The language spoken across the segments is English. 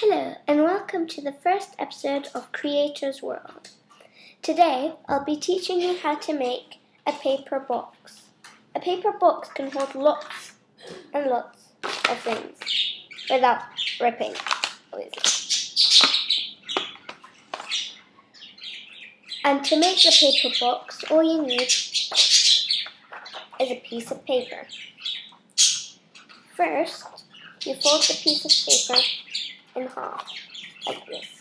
Hello, and welcome to the first episode of Creator's World. Today, I'll be teaching you how to make a paper box. A paper box can hold lots and lots of things without ripping. And to make the paper box, all you need is a piece of paper. First, you fold the piece of paper in half, like this.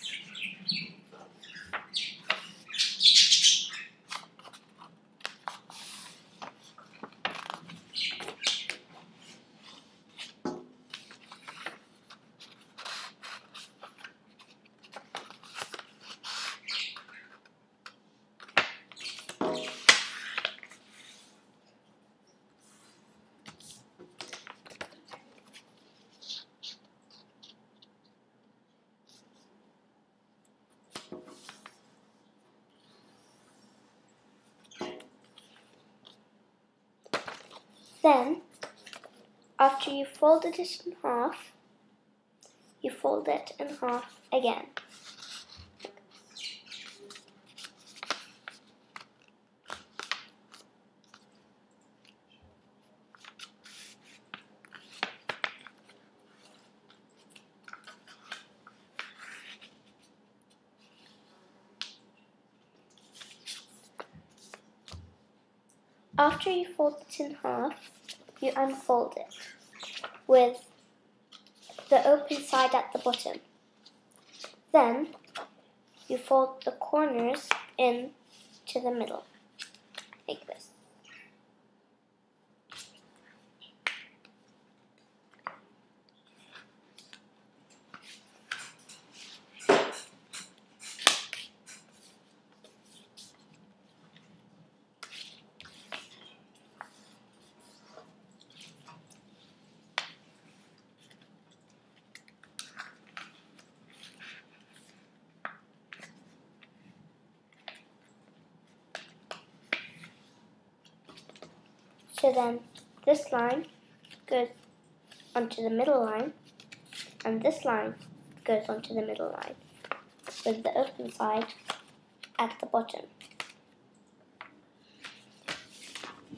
Then, after you've folded it in half, you fold it in half again. After you fold it in half, you unfold it with the open side at the bottom. Then you fold the corners in to the middle, like this. So then this line goes onto the middle line, and this line goes onto the middle line, with the open side at the bottom.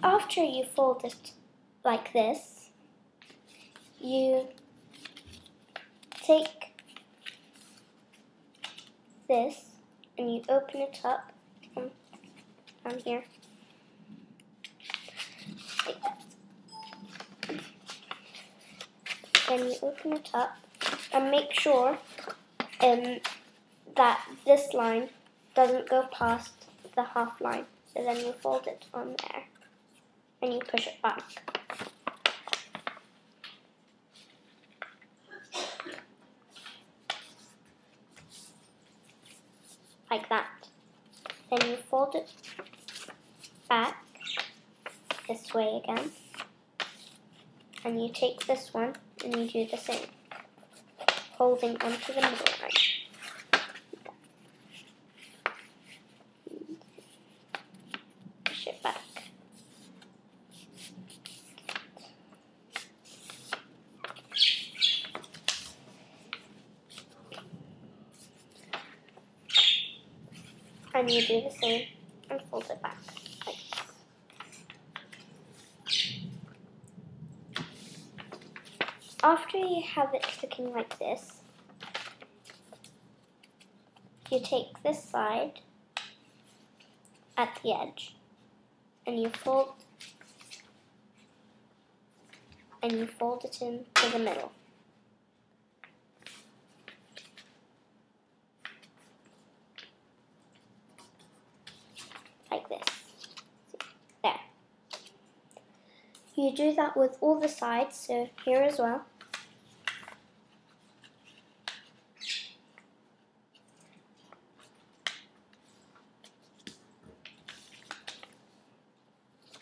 After you fold it like this, you take this and you open it up um, down here then you open it up and make sure um, that this line doesn't go past the half line. So then you fold it on there and you push it back. Like that. Then you fold it back this way again. And you take this one and you do the same, holding onto the middle line. Push it back. And you do the same and fold it back. Like after you have it sticking like this, you take this side at the edge and you fold and you fold it in to the middle. Like this. There. You do that with all the sides, so here as well.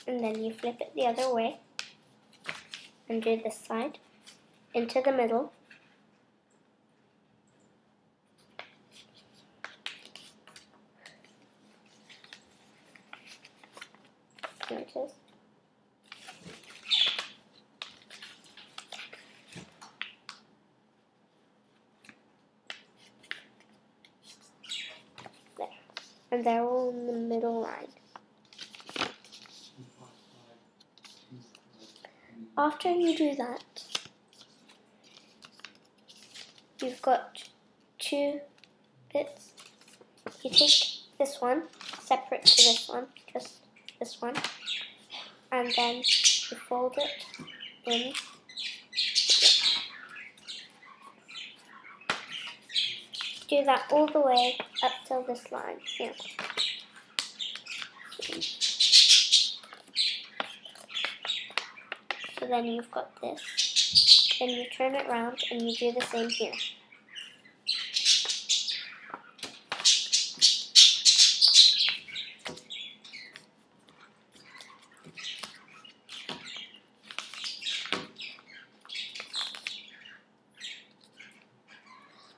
and then you flip it the other way and do this side into the middle. There. And they're all in the middle line. After you do that, you've got two bits. You take this one separate to this one, just this one, and then you fold it in. Do that all the way up till this line here. So then you've got this. Then you turn it around and you do the same here.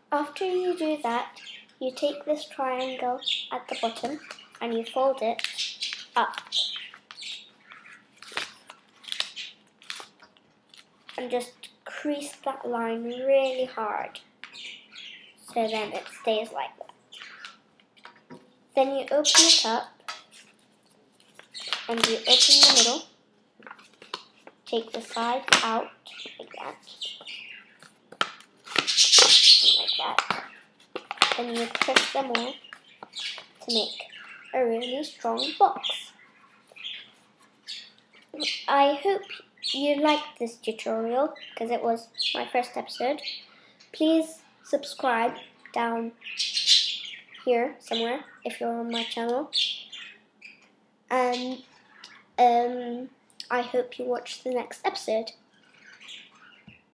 After you do that, you take this triangle at the bottom and you fold it up. And just crease that line really hard so then it stays like that. Then you open it up and you open the middle, take the sides out like that like that. Then you push them all to make a really strong box. I hope you liked this tutorial because it was my first episode. Please subscribe down here somewhere if you're on my channel. And um, I hope you watch the next episode.